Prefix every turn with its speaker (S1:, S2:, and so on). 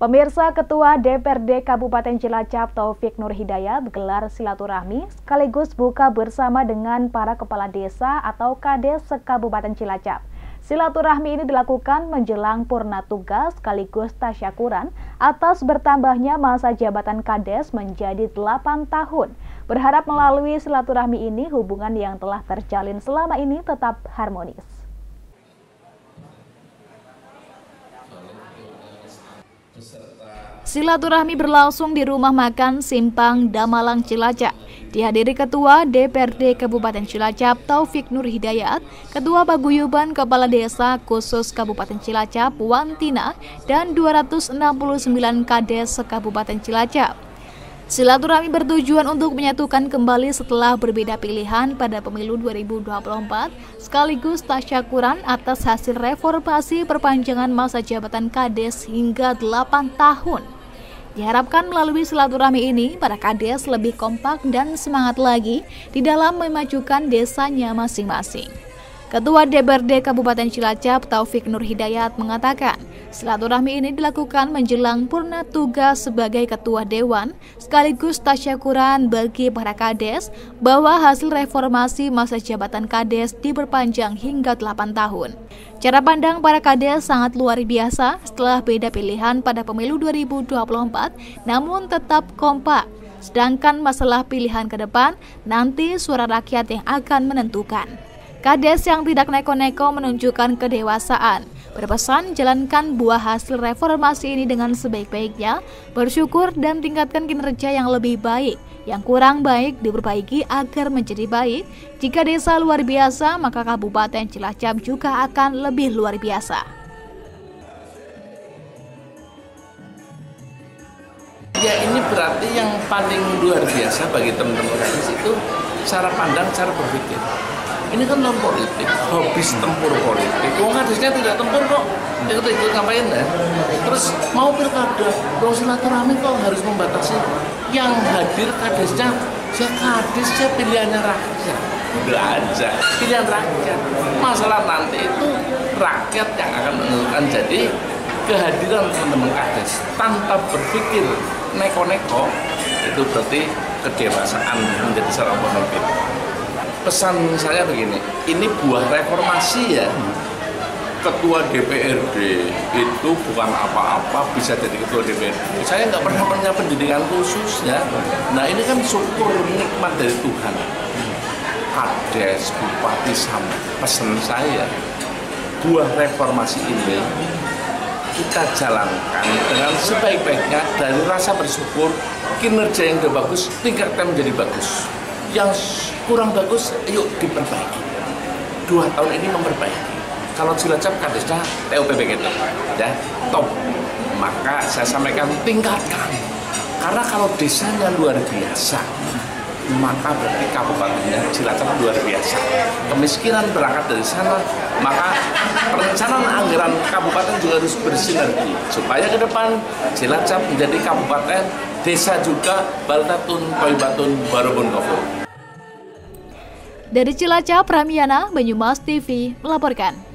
S1: Pemirsa Ketua DPRD Kabupaten Cilacap Taufik Nur Hidayat gelar silaturahmi sekaligus buka bersama dengan para kepala desa atau Kades se-Kabupaten Cilacap. Silaturahmi ini dilakukan menjelang purna tugas sekaligus tasyakuran atas bertambahnya masa jabatan Kades menjadi 8 tahun. Berharap melalui silaturahmi ini hubungan yang telah terjalin selama ini tetap harmonis. Silaturahmi berlangsung di rumah makan Simpang Damalang Cilacap. Dihadiri Ketua DPRD Kabupaten Cilacap Taufik Nur Hidayat, Ketua Paguyuban Kepala Desa Khusus Kabupaten Cilacap Wantina, dan 269 Kades Kabupaten Cilacap. Silaturahmi bertujuan untuk menyatukan kembali setelah berbeda pilihan pada pemilu 2024 sekaligus tasyakuran atas hasil reformasi perpanjangan masa jabatan Kades hingga 8 tahun. Diharapkan melalui silaturahmi ini, para Kades lebih kompak dan semangat lagi di dalam memajukan desanya masing-masing. Ketua DPRD Kabupaten Cilacap Taufik Nur Hidayat mengatakan, silaturahmi ini dilakukan menjelang purna tugas sebagai Ketua Dewan sekaligus tasyakuran bagi para kades bahwa hasil reformasi masa jabatan kades diperpanjang hingga 8 tahun. Cara pandang para kades sangat luar biasa setelah beda pilihan pada pemilu 2024 namun tetap kompak. Sedangkan masalah pilihan ke depan nanti suara rakyat yang akan menentukan. Kades yang tidak neko-neko menunjukkan kedewasaan, berpesan jalankan buah hasil reformasi ini dengan sebaik-baiknya, bersyukur dan tingkatkan kinerja yang lebih baik. Yang kurang baik diperbaiki agar menjadi baik. Jika desa luar biasa, maka Kabupaten Cilacap juga akan lebih luar biasa.
S2: Berarti yang paling luar biasa bagi teman-teman itu cara pandang, cara berpikir. Ini kan non politik habis tempur politik. Wong hadisnya tidak tempur kok. Ikut ikut ngapain ya? Terus mau pilkada dong silaturahmi kok harus membatasi yang hadir kadesnya ya kades ya pilihannya rakyat. Aja pilihan rakyat. Masalah nanti itu rakyat yang akan menentukan jadi kehadiran teman-teman kades tanpa berpikir neko-neko itu berarti kedewasaan menjadi seorang pemimpin pesan saya begini, ini buah reformasi ya. Ketua DPRD itu bukan apa-apa bisa jadi ketua DPRD. Saya nggak pernah punya pendidikan khusus ya. Nah ini kan syukur nikmat dari Tuhan. Kades, Bupati sama pesan saya buah reformasi ini kita jalankan dengan sebaik-baiknya dari rasa bersyukur kinerja yang sudah bagus tingkatkan menjadi bagus. Yang kurang bagus yuk diperbaiki. Dua tahun ini memperbaiki. Kalau Cilacap kadesnya TUPP kita ya top. Maka saya sampaikan tingkatkan. Karena kalau desanya luar biasa maka berarti kabupatennya Cilacap luar biasa kemiskinan berangkat dari sana maka perencanaan anggaran kabupaten juga harus bersinergi supaya ke depan Cilacap menjadi kabupaten desa juga Baltatun Toibatun Barobon Kofur
S1: dari Cilacap, Ramiana, Banyumas TV melaporkan.